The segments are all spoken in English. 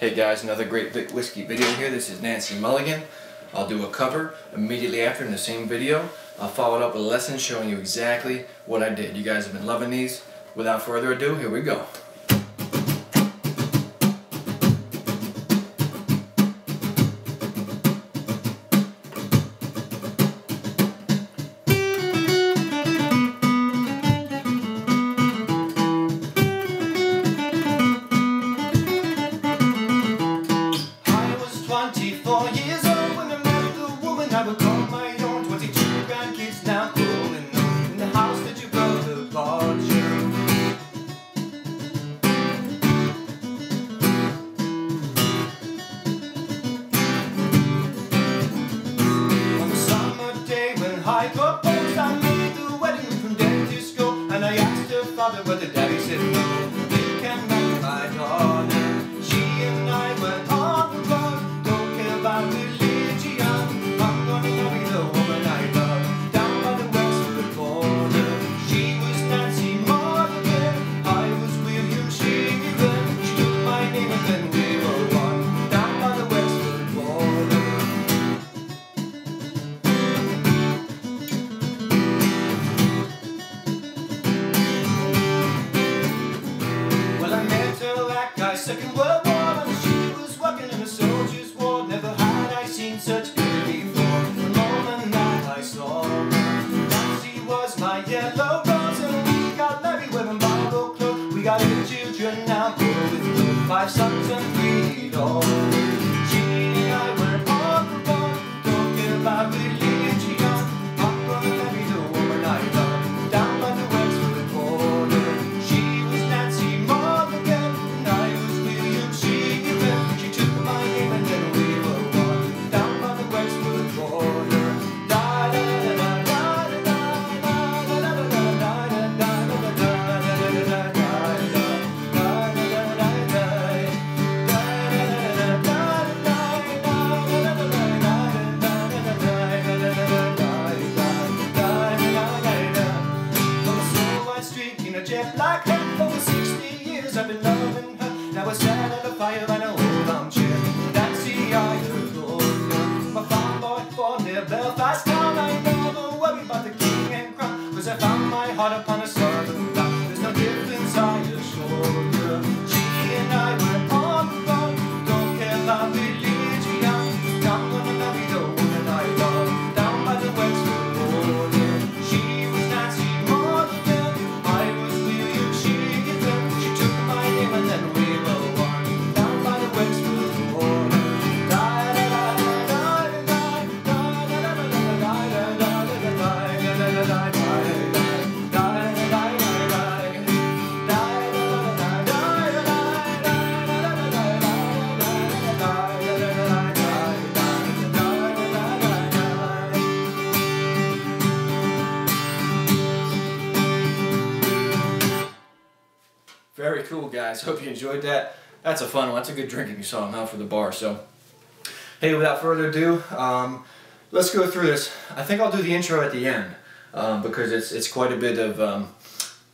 Hey guys, another great Whisky video here. This is Nancy Mulligan. I'll do a cover immediately after in the same video. I'll follow it up with a lesson showing you exactly what I did. You guys have been loving these. Without further ado, here we go. To feed on. Cool, guys. Hope you enjoyed that. That's a fun one. That's a good drinking song, huh, for the bar. So, hey, without further ado, um, let's go through this. I think I'll do the intro at the end um, because it's it's quite a bit of um,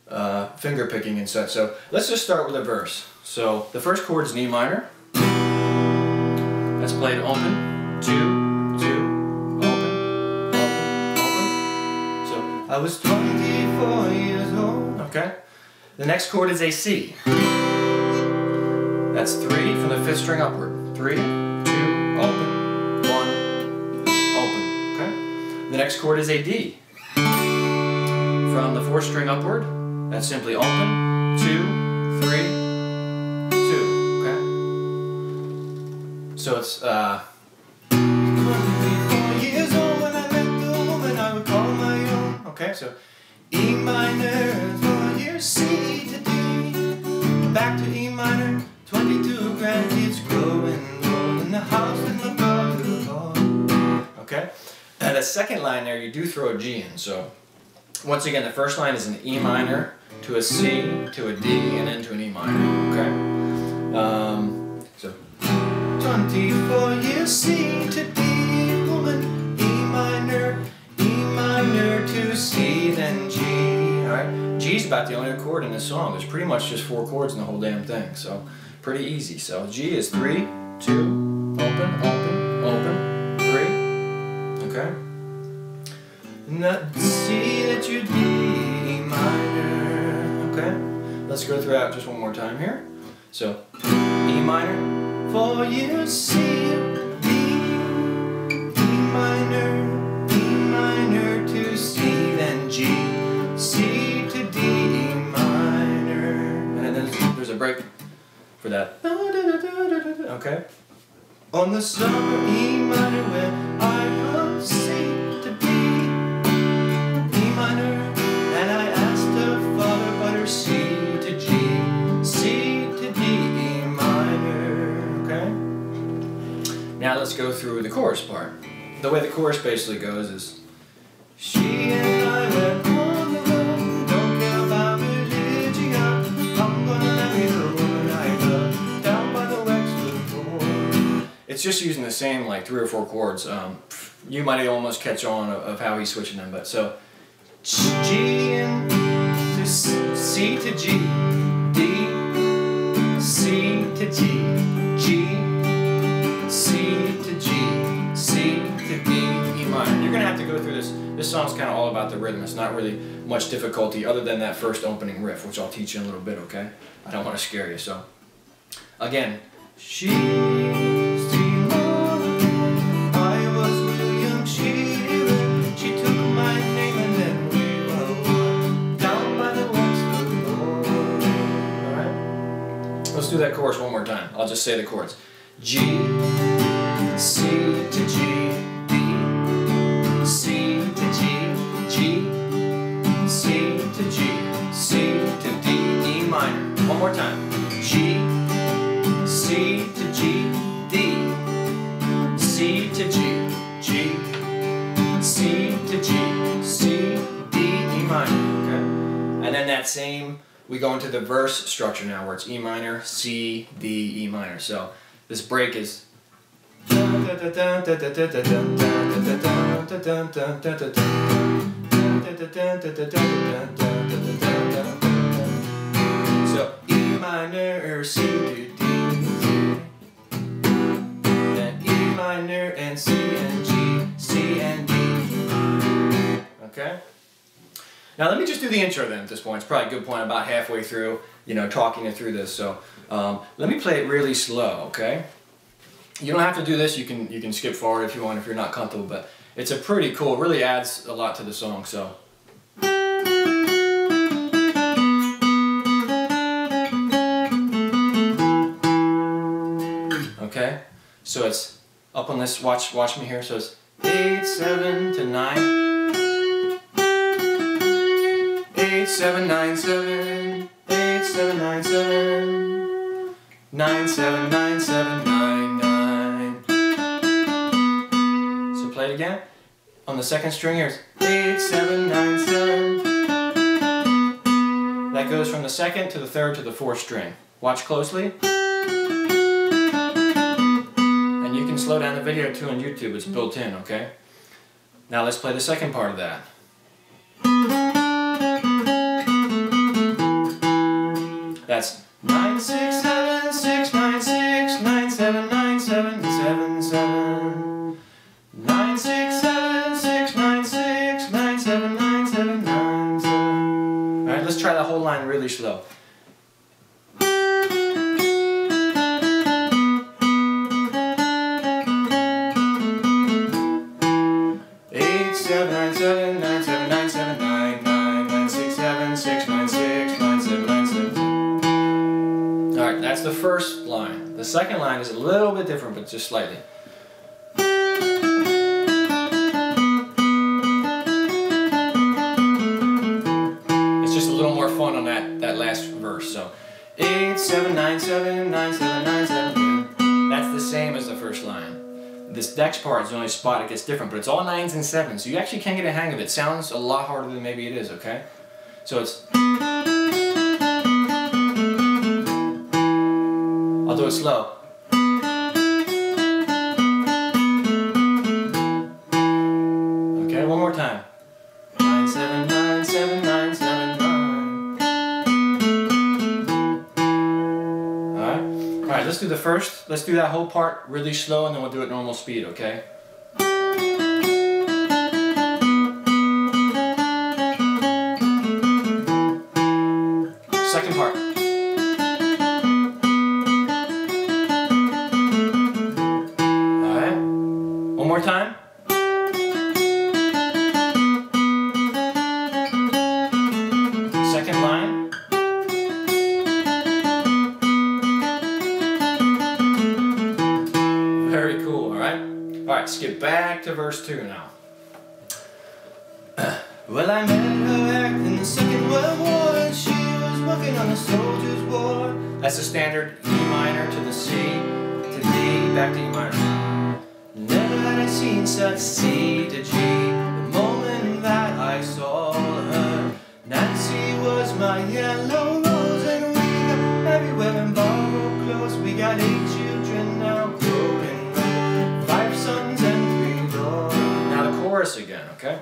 uh, finger picking and such. So let's just start with a verse. So the first chord is E minor. That's played open, two, two, open, open, open. So I was 24 years old Okay. The next chord is a C. That's three from the fifth string upward. Three, two, open, one, open. Okay. The next chord is a D. From the fourth string upward. That's simply open, two, three, two. Okay. So it's uh, 24 years old when I met the woman I would call my own okay. So E minor, C to D Back to E minor, 22 grandkids growing old In the house brother Okay. And the second line there, you do throw a G in. So once again, the first line is an E minor to a C to a D and then to an E minor. Okay. Um, so 24 years C to D right, G's about the only chord in this song. There's pretty much just four chords in the whole damn thing. So pretty easy. So G is three, two, open, open, open, three. Okay. Not see that you D minor. Okay. Let's go through that just one more time here. So E minor for you see On the summer E minor when I C to D, E minor, and I asked her father but her C to G, C to D, E minor. Okay. Now let's go through the chorus part. The way the chorus basically goes is just using the same like three or four chords. Um, you might almost catch on of, of how he's switching them, but so G to C, to G, D, C to G, G, C to G, C to D, E minor. You're gonna have to go through this. This song's kind of all about the rhythm. It's not really much difficulty other than that first opening riff, which I'll teach you in a little bit, okay? I don't want to scare you, so. Again, she Let's do that chorus one more time. I'll just say the chords. G, C to G, D, C to G, G, C to G, C to D, E minor. One more time. G, C to G, D, C to G, G, C to G, C, D, E minor. Okay? And then that same, we go into the verse structure now where it's E minor, C, D, E minor. So this break is. So E minor, C to D, then E minor and C and G, C and D. Okay? Now let me just do the intro then at this point. It's probably a good point about halfway through, you know, talking you through this. So um, let me play it really slow, okay? You don't have to do this. You can you can skip forward if you want if you're not comfortable. But it's a pretty cool. It really adds a lot to the song. So. Okay, so it's up on this. Watch watch me here. So it's eight seven to nine. Eight seven nine seven. Eight seven nine seven. Nine seven nine seven nine nine. So play it again. On the second string here, it's eight seven nine seven. That goes from the second to the third to the fourth string. Watch closely. And you can slow down the video too on YouTube. It's built in, okay? Now let's play the second part of that. That's nine six seven six nine six nine seven nine seven seven seven nine six seven six nine six nine seven nine seven nine seven. All right, let's try that whole line really slow. Eight seven nine seven nine seven the first line. The second line is a little bit different, but just slightly. It's just a little more fun on that that last verse. So, eight seven nine seven nine seven nine seven. That's the same as the first line. This next part is the only spot it gets different, but it's all nines and sevens, so you actually can get a hang of. It sounds a lot harder than maybe it is, okay? So it's. I'll do it slow. Okay, one more time. Nine seven nine seven nine seven nine. Alright? let's do the first. Let's do that whole part really slow, and then we'll do it normal speed. Okay. Second part. Alright, skip back to verse 2 now. Well, I met her act in the Second World War, and she was working on the soldiers' war. That's the standard E minor to the C to D, back to E minor. Never had I seen such C to G. The moment that I saw her, Nancy was my yellow okay?